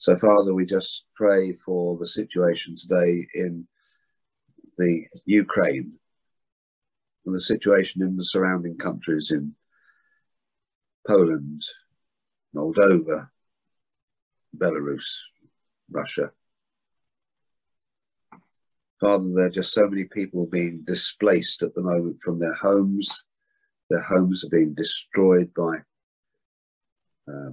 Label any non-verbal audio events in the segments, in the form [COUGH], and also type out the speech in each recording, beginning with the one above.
So, Father, we just pray for the situation today in the Ukraine, and the situation in the surrounding countries in Poland, Moldova, Belarus, Russia. Father, there are just so many people being displaced at the moment from their homes. Their homes are being destroyed by uh,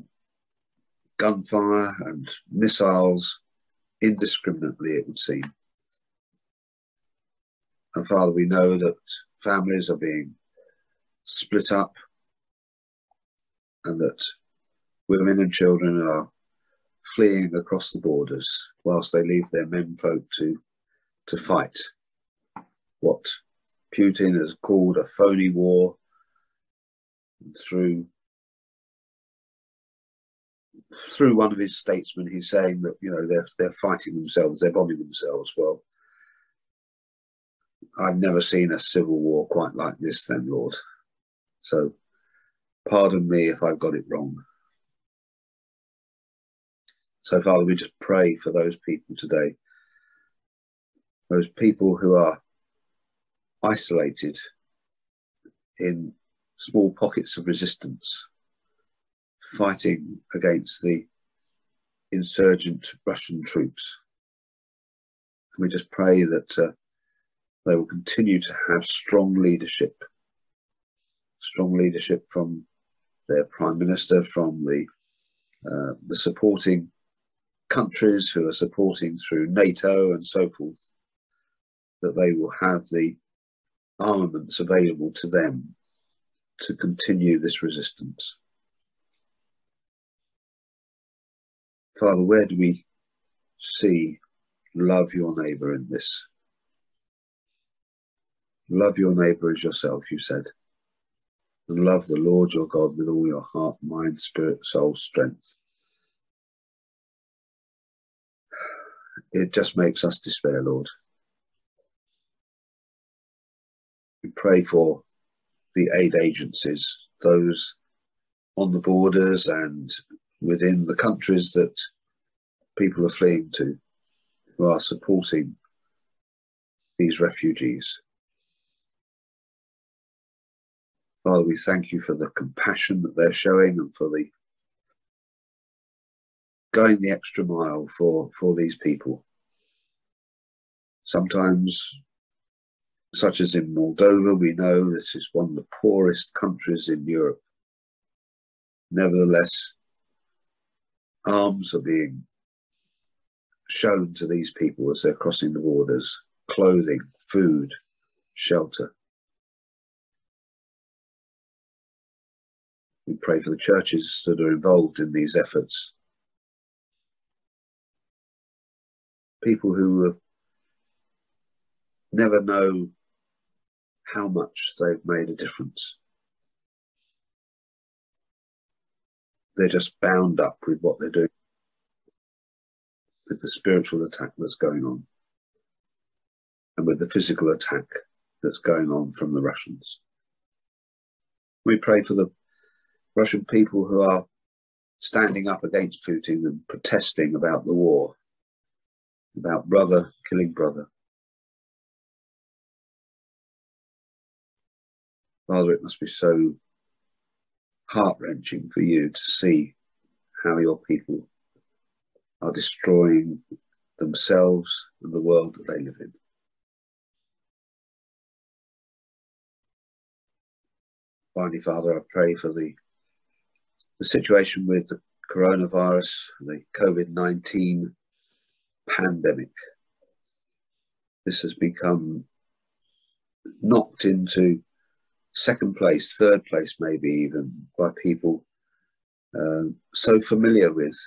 gunfire and missiles indiscriminately, it would seem. And Father, we know that families are being split up and that women and children are fleeing across the borders whilst they leave their menfolk to, to fight what Putin has called a phony war through through one of his statesmen he's saying that you know they're they're fighting themselves they're bombing themselves. Well I've never seen a civil war quite like this then Lord. So pardon me if I've got it wrong. So, Father, we just pray for those people today, those people who are isolated in small pockets of resistance, fighting against the insurgent Russian troops. And we just pray that uh, they will continue to have strong leadership, strong leadership from their prime minister, from the uh, the supporting countries who are supporting through NATO and so forth, that they will have the armaments available to them to continue this resistance. Father, where do we see love your neighbour in this? Love your neighbour as yourself, you said, and love the Lord your God with all your heart, mind, spirit, soul, strength. it just makes us despair, Lord. We pray for the aid agencies, those on the borders and within the countries that people are fleeing to, who are supporting these refugees. Father, we thank you for the compassion that they're showing and for the going the extra mile for, for these people. Sometimes, such as in Moldova, we know this is one of the poorest countries in Europe. Nevertheless, arms are being shown to these people as they're crossing the borders clothing, food, shelter. We pray for the churches that are involved in these efforts people who never know how much they've made a difference. They're just bound up with what they're doing, with the spiritual attack that's going on, and with the physical attack that's going on from the Russians. We pray for the Russian people who are standing up against Putin and protesting about the war about brother killing brother. Father, it must be so heart wrenching for you to see how your people are destroying themselves and the world that they live in. Finally, Father, I pray for the, the situation with the coronavirus, the COVID 19 pandemic. This has become knocked into second place, third place, maybe even by people uh, so familiar with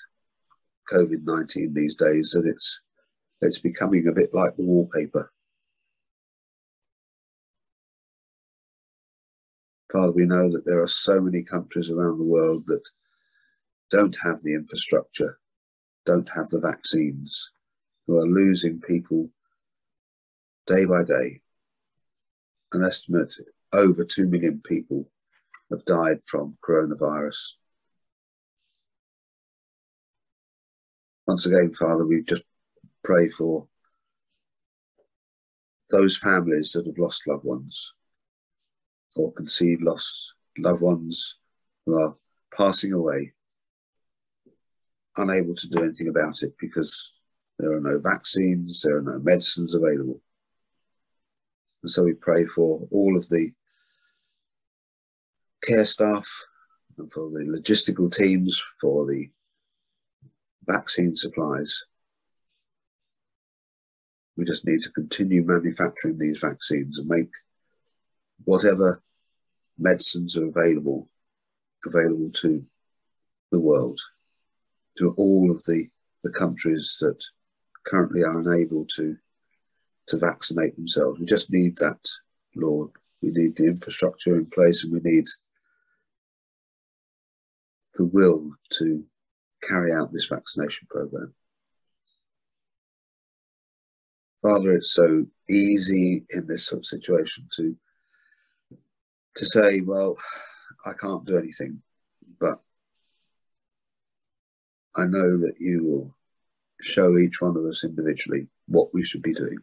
COVID 19 these days that it's, it's becoming a bit like the wallpaper. Father, we know that there are so many countries around the world that don't have the infrastructure, don't have the vaccines, who are losing people day by day. An estimate over 2 million people have died from coronavirus. once again, Father, we just pray for those families that have lost loved ones or conceived lost loved ones who are passing away, unable to do anything about it because there are no vaccines, there are no medicines available. And so we pray for all of the care staff and for the logistical teams, for the vaccine supplies. We just need to continue manufacturing these vaccines and make whatever medicines are available available to the world, to all of the, the countries that currently are unable to to vaccinate themselves. We just need that, Lord. We need the infrastructure in place and we need the will to carry out this vaccination program. Father, it's so easy in this sort of situation to to say, well, I can't do anything, but I know that you will show each one of us individually what we should be doing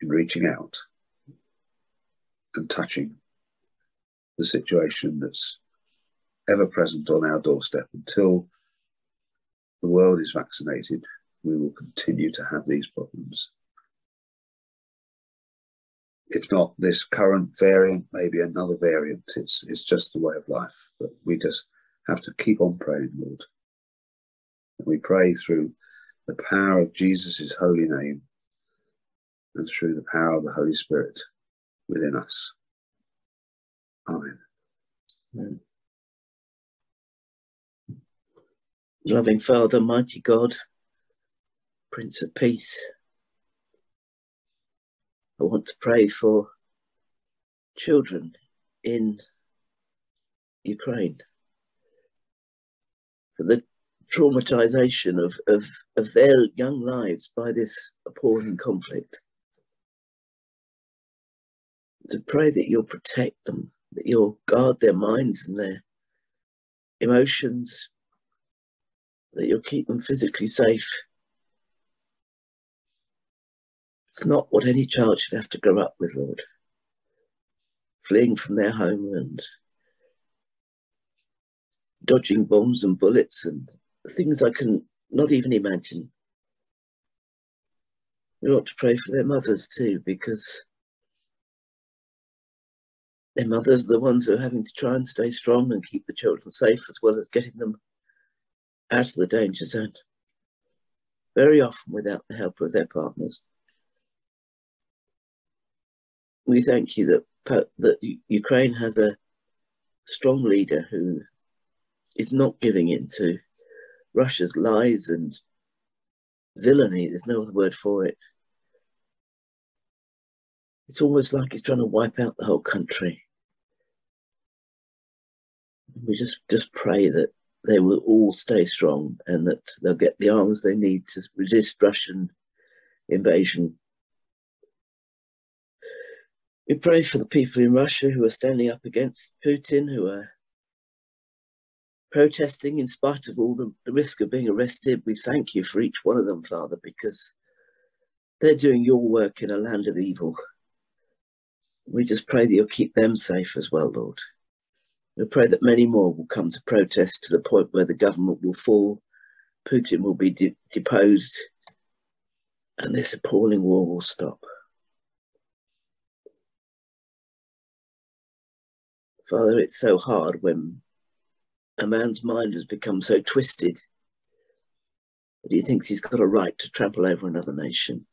in reaching out and touching the situation that's ever present on our doorstep until the world is vaccinated, we will continue to have these problems. If not this current variant, maybe another variant. It's it's just the way of life. But we just have to keep on praying, Lord. And we pray through the power of Jesus' holy name and through the power of the Holy Spirit within us. Amen. Amen. Loving Father, mighty God, Prince of Peace, I want to pray for children in Ukraine, for the traumatization of, of, of their young lives by this appalling conflict. To pray that you'll protect them, that you'll guard their minds and their emotions, that you'll keep them physically safe. It's not what any child should have to grow up with, Lord. Fleeing from their home and dodging bombs and bullets and things I can not even imagine. We ought to pray for their mothers too, because their mothers are the ones who are having to try and stay strong and keep the children safe as well as getting them out of the danger zone, very often without the help of their partners. We thank you that, that Ukraine has a strong leader who is not giving in to Russia's lies and villainy. There's no other word for it. It's almost like he's trying to wipe out the whole country. We just just pray that they will all stay strong and that they'll get the arms they need to resist Russian invasion. We pray for the people in Russia who are standing up against Putin, who are protesting in spite of all the, the risk of being arrested. We thank you for each one of them, Father, because they're doing your work in a land of evil. We just pray that you'll keep them safe as well, Lord. We pray that many more will come to protest to the point where the government will fall, Putin will be de- deposed, and this appalling war will stop. Father, it's so hard when a man's mind has become so twisted that he thinks he's got a right to trample over another nation.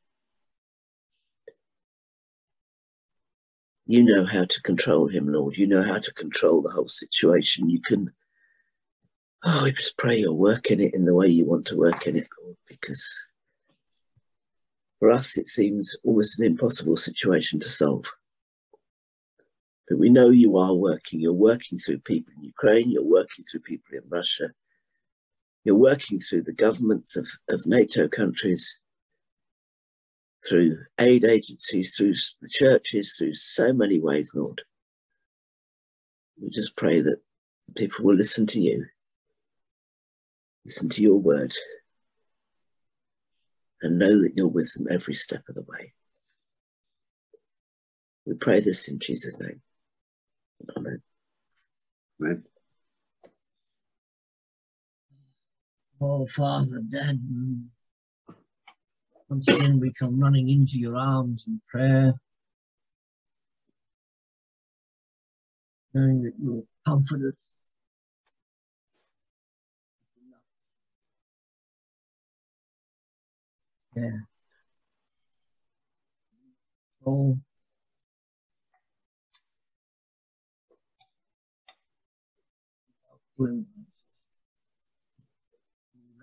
You know how to control him, Lord. You know how to control the whole situation. You can, oh, we just pray you're working it in the way you want to work in it, Lord, because for us it seems almost an impossible situation to solve. But we know you are working. You're working through people in Ukraine, you're working through people in Russia, you're working through the governments of, of NATO countries through aid agencies, through the churches, through so many ways, Lord. We just pray that people will listen to you listen to your word, and know that you're with them every step of the way. We pray this in Jesus' name. Amen. Amen. Oh, Father, Dad, once again we come running into your arms in prayer, knowing that you'll comfort. Yeah. Will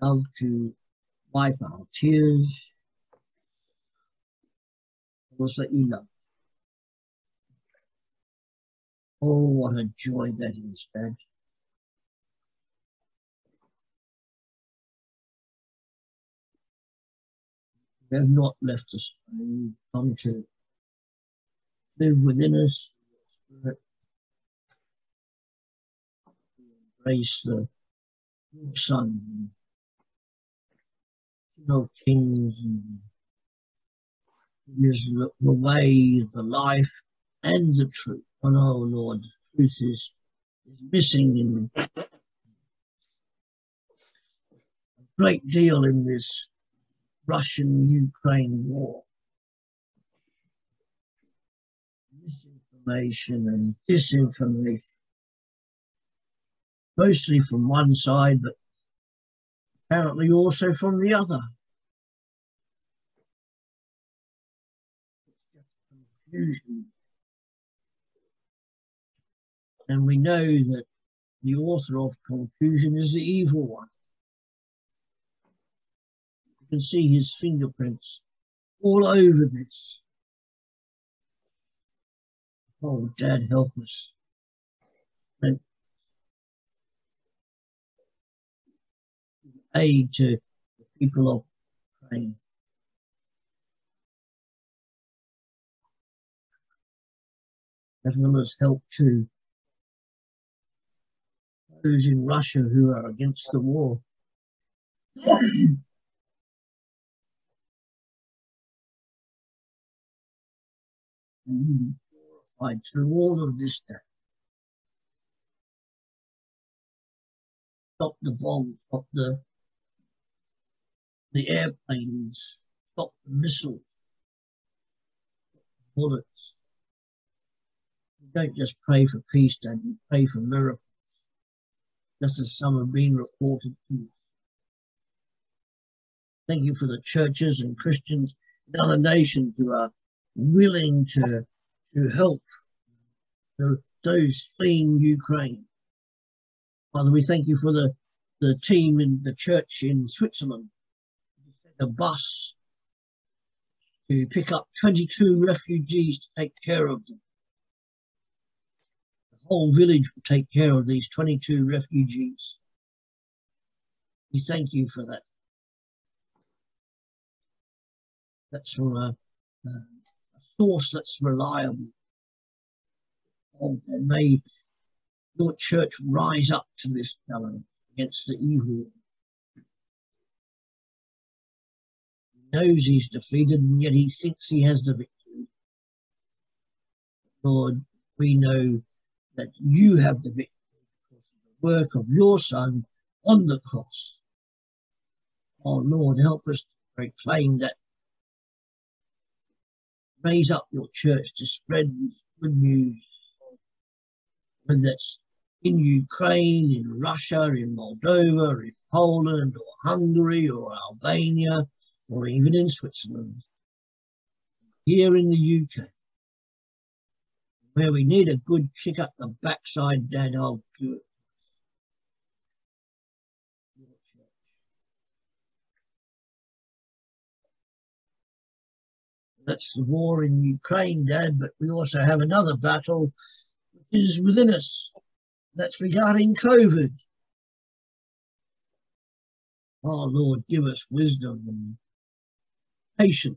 love to wipe our tears. Oh, what a joy that is, Dad. You have not left us. You come to live within us. Spirit. Embrace the Son, you know, kings and is the, way, the life, and the truth. And Oh Lord, the truth is, is missing in a great deal in this Russian-Ukraine war. Misinformation and disinformation, mostly from one side, but apparently also from the other. Confusion. And we know that the author of confusion is the evil one. You can see his fingerprints all over this. Oh, Dad, help us. And aid to the people of Ukraine. As well as help to those in Russia who are against the war. Fight through all of this. Stop the bombs, stop the the airplanes, stop the missiles, bullets. Don't just pray for peace, Dad, we pray for miracles, just as some have been reported to us. Thank you for the churches and Christians in other nations who are willing to, to help those fleeing Ukraine. Father, we thank you for the, the team in the church in Switzerland a bus to pick up 22 refugees to take care of them. Whole village will take care of these 22 refugees. We thank you for that. That's from a, a source that's reliable. And may your church rise up to this challenge against the evil He knows he's defeated and yet he thinks he has the victory. Lord, we know that you have the victory because of the work of your Son on the cross. Oh Lord, help us to proclaim that. Raise up your church to spread good news, whether that's in Ukraine, in Russia, in Moldova, in Poland, or Hungary, or Albania, or even in Switzerland, here in the UK, where we need a good kick up the backside dad That's the war in Ukraine, Dad, but we also have another battle which is within us. That's regarding COVID. Oh Lord, give us wisdom and patient.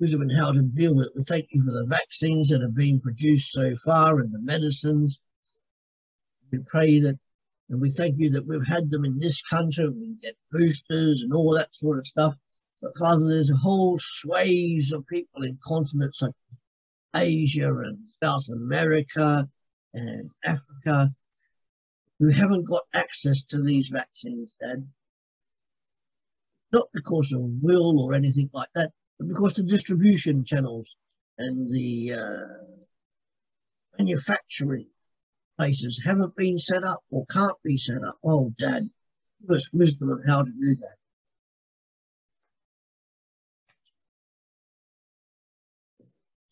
Wisdom in how to deal with it. We thank you for the vaccines that have been produced so far and the medicines. We pray that, and we thank you that we've had them in this country. We get boosters and all that sort of stuff. But Father, there's a whole swathes of people in continents like Asia and South America and Africa who haven't got access to these vaccines, Dad. Not because of will or anything like that, but because the distribution channels and the uh, manufacturing places haven't been set up or can't be set up. Oh, Dad, give us wisdom on how to do that.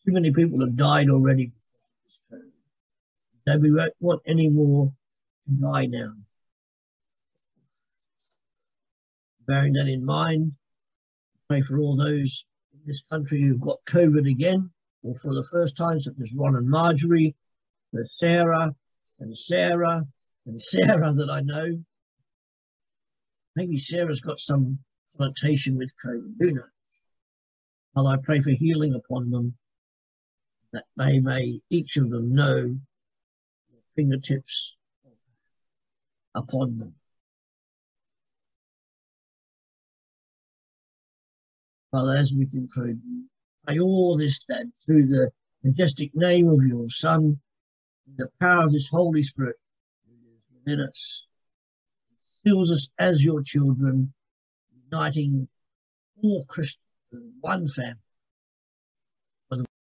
Too many people have died already. Dad, we won't want any more to die now. Bearing that in mind, pray for all those this country who've got COVID again, or for the first time, such as Ron and Marjorie, for Sarah and Sarah and [LAUGHS] Sarah that I know. Maybe Sarah's got some connotation with COVID, who knows? Well, I pray for healing upon them, that they may each of them know the fingertips upon them. Father, as we conclude, pray all this then through the majestic name of your Son, the power of this Holy Spirit within us, fills us as your children, uniting all Christians as one family.